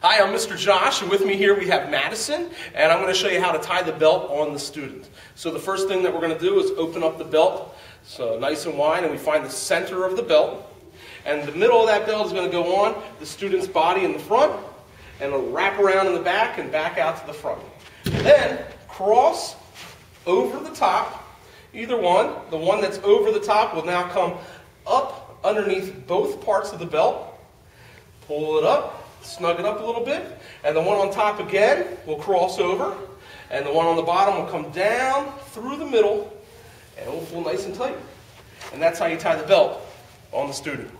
Hi, I'm Mr. Josh, and with me here we have Madison, and I'm going to show you how to tie the belt on the student. So the first thing that we're going to do is open up the belt, so nice and wide, and we find the center of the belt. And the middle of that belt is going to go on the student's body in the front, and it'll wrap around in the back and back out to the front. Then cross over the top, either one. The one that's over the top will now come up underneath both parts of the belt. Pull it up, snug it up a little bit, and the one on top again will cross over, and the one on the bottom will come down through the middle, and it will pull nice and tight. And that's how you tie the belt on the student.